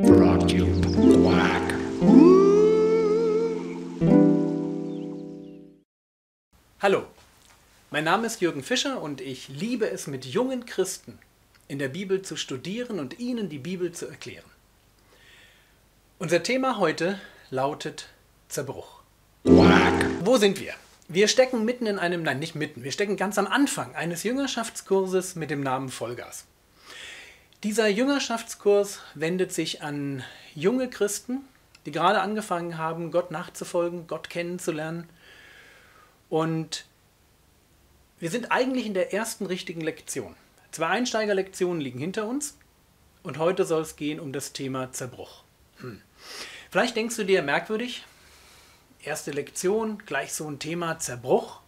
Brought you quack. Hallo, mein Name ist Jürgen Fischer und ich liebe es mit jungen Christen in der Bibel zu studieren und ihnen die Bibel zu erklären. Unser Thema heute lautet Zerbruch. Quack. Wo sind wir? Wir stecken mitten in einem, nein, nicht mitten, wir stecken ganz am Anfang eines Jüngerschaftskurses mit dem Namen Vollgas. Dieser Jüngerschaftskurs wendet sich an junge Christen, die gerade angefangen haben, Gott nachzufolgen, Gott kennenzulernen. Und wir sind eigentlich in der ersten richtigen Lektion. Zwei Einsteigerlektionen liegen hinter uns und heute soll es gehen um das Thema Zerbruch. Hm. Vielleicht denkst du dir merkwürdig, erste Lektion, gleich so ein Thema Zerbruch.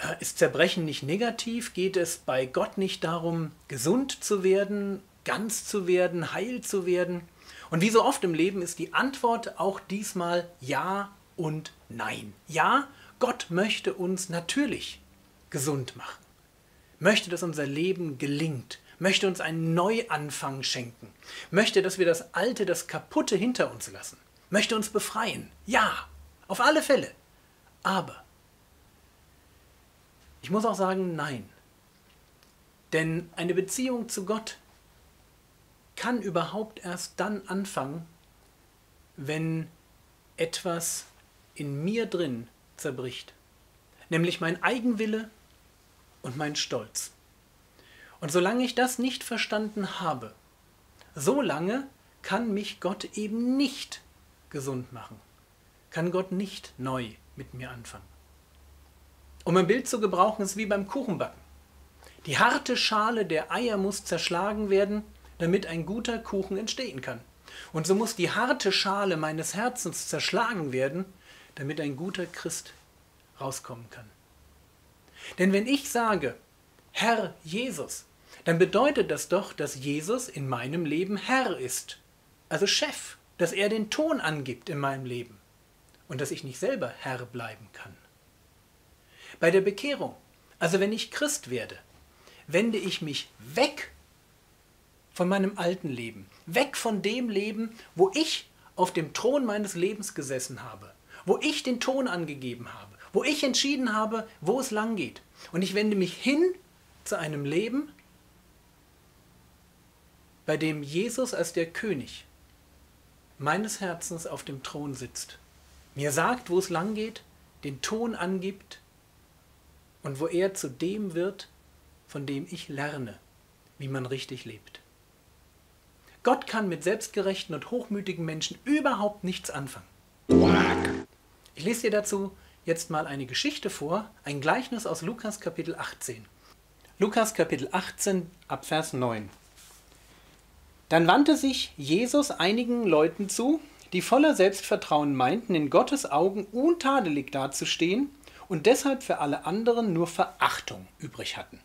Äh, Ist Zerbrechen nicht negativ? Geht es bei Gott nicht darum, gesund zu werden, ganz zu werden, heil zu werden? Und wie so oft im Leben ist die Antwort auch diesmal Ja und Nein. Ja, Gott möchte uns natürlich gesund machen, möchte, dass unser Leben gelingt, möchte uns einen Neuanfang schenken, möchte, dass wir das Alte, das Kaputte hinter uns lassen, möchte uns befreien. Ja, auf alle Fälle. Aber ich muss auch sagen, nein. Denn eine Beziehung zu Gott kann überhaupt erst dann anfangen, wenn etwas in mir drin zerbricht. Nämlich mein Eigenwille und mein Stolz. Und solange ich das nicht verstanden habe, solange kann mich Gott eben nicht gesund machen, kann Gott nicht neu mit mir anfangen. Um ein Bild zu gebrauchen, ist wie beim Kuchenbacken. Die harte Schale der Eier muss zerschlagen werden, damit ein guter Kuchen entstehen kann. Und so muss die harte Schale meines Herzens zerschlagen werden, damit ein guter Christ rauskommen kann. Denn wenn ich sage, Herr Jesus, dann bedeutet das doch, dass Jesus in meinem Leben Herr ist, also Chef, dass er den Ton angibt in meinem Leben und dass ich nicht selber Herr bleiben kann. Bei der Bekehrung, also wenn ich Christ werde, wende ich mich weg von meinem alten Leben, weg von dem Leben, wo ich auf dem Thron meines Lebens gesessen habe, wo ich den Ton angegeben habe, wo ich entschieden habe, wo es lang geht. Und ich wende mich hin zu einem Leben, bei dem Jesus als der König meines Herzens auf dem Thron sitzt, mir sagt, wo es lang geht, den Ton angibt und wo er zu dem wird, von dem ich lerne, wie man richtig lebt. Gott kann mit selbstgerechten und hochmütigen Menschen überhaupt nichts anfangen. Ich lese dir dazu jetzt mal eine Geschichte vor, ein Gleichnis aus Lukas Kapitel 18. Lukas Kapitel 18 ab Vers 9. Dann wandte sich Jesus einigen Leuten zu, die voller Selbstvertrauen meinten, in Gottes Augen untadelig dazustehen und deshalb für alle anderen nur Verachtung übrig hatten.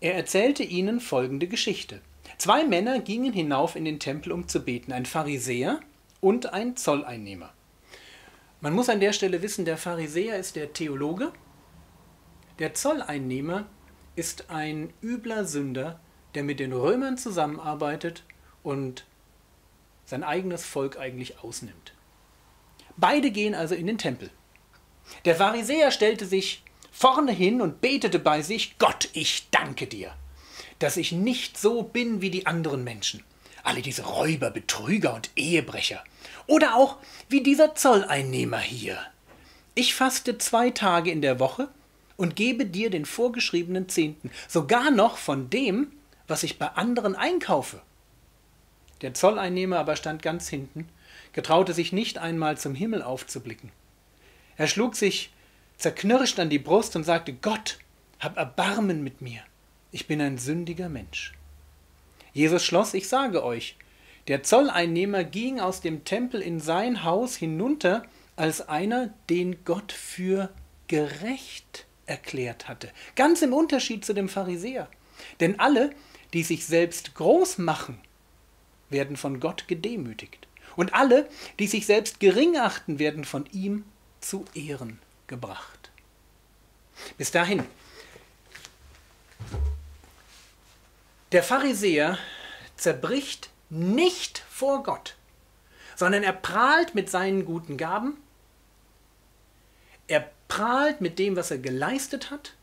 Er erzählte ihnen folgende Geschichte. Zwei Männer gingen hinauf in den Tempel, um zu beten, ein Pharisäer und ein Zolleinnehmer. Man muss an der Stelle wissen, der Pharisäer ist der Theologe, der Zolleinnehmer ist ein übler Sünder, der mit den Römern zusammenarbeitet und sein eigenes Volk eigentlich ausnimmt. Beide gehen also in den Tempel. Der Pharisäer stellte sich vorne hin und betete bei sich, Gott, ich danke dir, dass ich nicht so bin wie die anderen Menschen. Alle diese Räuber, Betrüger und Ehebrecher. Oder auch wie dieser Zolleinnehmer hier. Ich faste zwei Tage in der Woche und gebe dir den vorgeschriebenen Zehnten, sogar noch von dem, was ich bei anderen einkaufe. Der Zolleinnehmer aber stand ganz hinten, getraute sich nicht einmal zum Himmel aufzublicken. Er schlug sich zerknirscht an die Brust und sagte, Gott, hab Erbarmen mit mir, ich bin ein sündiger Mensch. Jesus schloss, ich sage euch, der Zolleinnehmer ging aus dem Tempel in sein Haus hinunter als einer, den Gott für gerecht erklärt hatte. Ganz im Unterschied zu dem Pharisäer. Denn alle, die sich selbst groß machen, werden von Gott gedemütigt. Und alle, die sich selbst gering achten, werden von ihm zu Ehren gebracht. Bis dahin. Der Pharisäer, zerbricht nicht vor Gott, sondern er prahlt mit seinen guten Gaben, er prahlt mit dem, was er geleistet hat,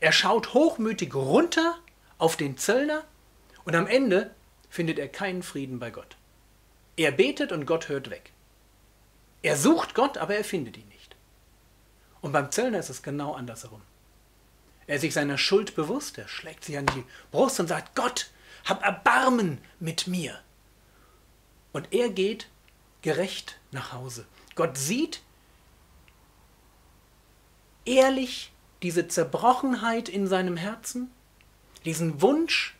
er schaut hochmütig runter auf den Zöllner und am Ende findet er keinen Frieden bei Gott. Er betet und Gott hört weg. Er sucht Gott, aber er findet ihn nicht. Und beim Zöllner ist es genau andersherum. Er ist sich seiner Schuld bewusst, er schlägt sich an die Brust und sagt, Gott, hab Erbarmen mit mir. Und er geht gerecht nach Hause. Gott sieht ehrlich diese Zerbrochenheit in seinem Herzen, diesen Wunsch,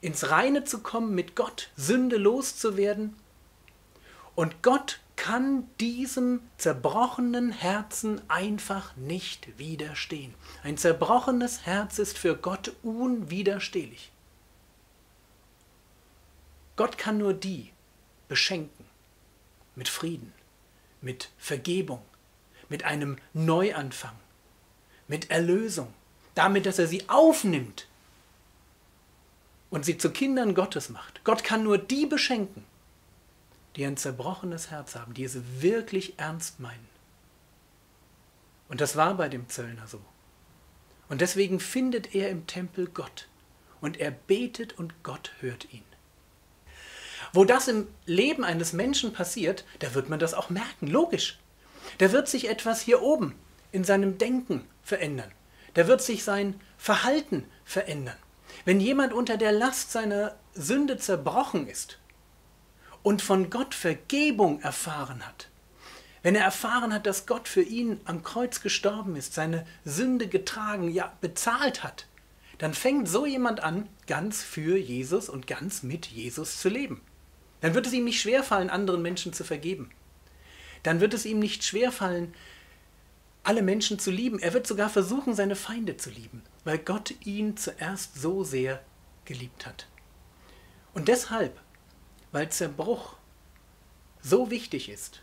ins Reine zu kommen mit Gott, Sünde loszuwerden. Und Gott kann diesem zerbrochenen Herzen einfach nicht widerstehen. Ein zerbrochenes Herz ist für Gott unwiderstehlich. Gott kann nur die beschenken mit Frieden, mit Vergebung, mit einem Neuanfang, mit Erlösung, damit, dass er sie aufnimmt und sie zu Kindern Gottes macht. Gott kann nur die beschenken, die ein zerbrochenes Herz haben, die es wirklich ernst meinen. Und das war bei dem Zöllner so. Und deswegen findet er im Tempel Gott und er betet und Gott hört ihn. Wo das im Leben eines Menschen passiert, da wird man das auch merken, logisch. Da wird sich etwas hier oben in seinem Denken verändern. Da wird sich sein Verhalten verändern. Wenn jemand unter der Last seiner Sünde zerbrochen ist und von Gott Vergebung erfahren hat, wenn er erfahren hat, dass Gott für ihn am Kreuz gestorben ist, seine Sünde getragen, ja bezahlt hat, dann fängt so jemand an, ganz für Jesus und ganz mit Jesus zu leben. Dann wird es ihm nicht schwerfallen, anderen Menschen zu vergeben. Dann wird es ihm nicht schwerfallen, alle Menschen zu lieben. Er wird sogar versuchen, seine Feinde zu lieben, weil Gott ihn zuerst so sehr geliebt hat. Und deshalb, weil Zerbruch so wichtig ist,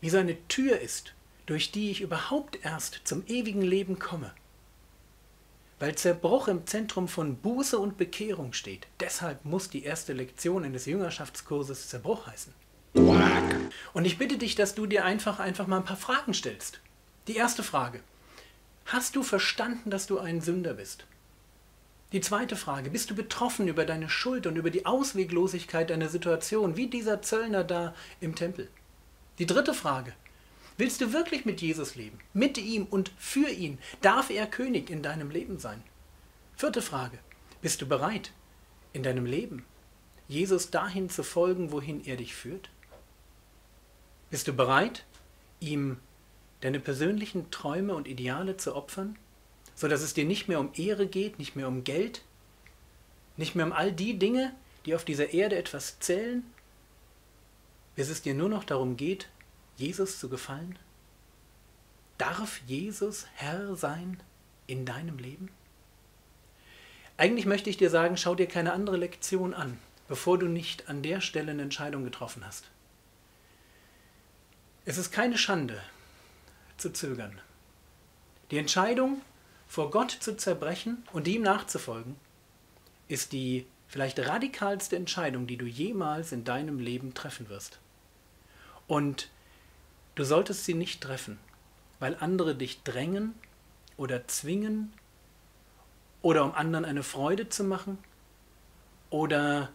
wie so eine Tür ist, durch die ich überhaupt erst zum ewigen Leben komme, weil Zerbruch im Zentrum von Buße und Bekehrung steht. Deshalb muss die erste Lektion eines Jüngerschaftskurses Zerbruch heißen. Und ich bitte dich, dass du dir einfach, einfach mal ein paar Fragen stellst. Die erste Frage. Hast du verstanden, dass du ein Sünder bist? Die zweite Frage. Bist du betroffen über deine Schuld und über die Ausweglosigkeit deiner Situation, wie dieser Zöllner da im Tempel? Die dritte Frage. Willst du wirklich mit Jesus leben? Mit ihm und für ihn? Darf er König in deinem Leben sein? Vierte Frage. Bist du bereit, in deinem Leben Jesus dahin zu folgen, wohin er dich führt? Bist du bereit, ihm deine persönlichen Träume und Ideale zu opfern, so dass es dir nicht mehr um Ehre geht, nicht mehr um Geld, nicht mehr um all die Dinge, die auf dieser Erde etwas zählen, bis es dir nur noch darum geht, Jesus zu gefallen? Darf Jesus Herr sein in deinem Leben? Eigentlich möchte ich dir sagen, schau dir keine andere Lektion an, bevor du nicht an der Stelle eine Entscheidung getroffen hast. Es ist keine Schande, zu zögern. Die Entscheidung, vor Gott zu zerbrechen und ihm nachzufolgen, ist die vielleicht radikalste Entscheidung, die du jemals in deinem Leben treffen wirst. Und du solltest sie nicht treffen, weil andere dich drängen oder zwingen oder um anderen eine Freude zu machen oder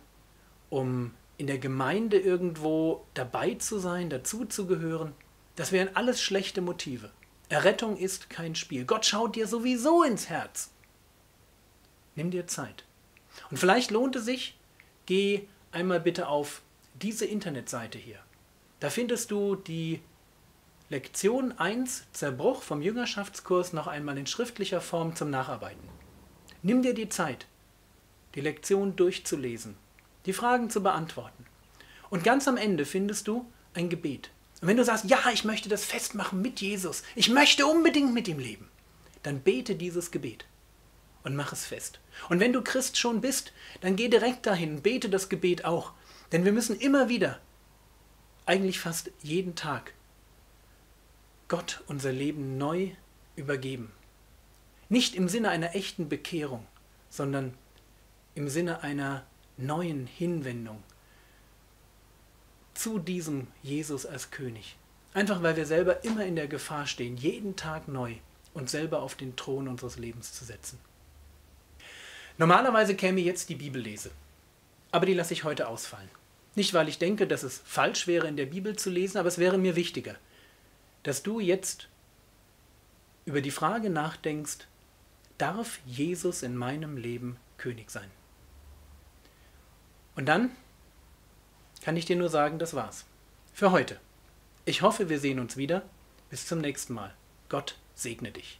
um in der Gemeinde irgendwo dabei zu sein, dazuzugehören. Das wären alles schlechte Motive. Errettung ist kein Spiel. Gott schaut dir sowieso ins Herz. Nimm dir Zeit. Und vielleicht lohnt es sich, geh einmal bitte auf diese Internetseite hier. Da findest du die Lektion 1 Zerbruch vom Jüngerschaftskurs noch einmal in schriftlicher Form zum Nacharbeiten. Nimm dir die Zeit, die Lektion durchzulesen, die Fragen zu beantworten. Und ganz am Ende findest du ein Gebet. Und wenn du sagst, ja, ich möchte das festmachen mit Jesus, ich möchte unbedingt mit ihm leben, dann bete dieses Gebet und mach es fest. Und wenn du Christ schon bist, dann geh direkt dahin, bete das Gebet auch. Denn wir müssen immer wieder, eigentlich fast jeden Tag, Gott unser Leben neu übergeben. Nicht im Sinne einer echten Bekehrung, sondern im Sinne einer neuen Hinwendung zu diesem Jesus als König. Einfach weil wir selber immer in der Gefahr stehen, jeden Tag neu uns selber auf den Thron unseres Lebens zu setzen. Normalerweise käme jetzt die Bibellese, aber die lasse ich heute ausfallen. Nicht, weil ich denke, dass es falsch wäre, in der Bibel zu lesen, aber es wäre mir wichtiger, dass du jetzt über die Frage nachdenkst, darf Jesus in meinem Leben König sein? Und dann kann ich dir nur sagen, das war's. Für heute. Ich hoffe, wir sehen uns wieder. Bis zum nächsten Mal. Gott segne dich.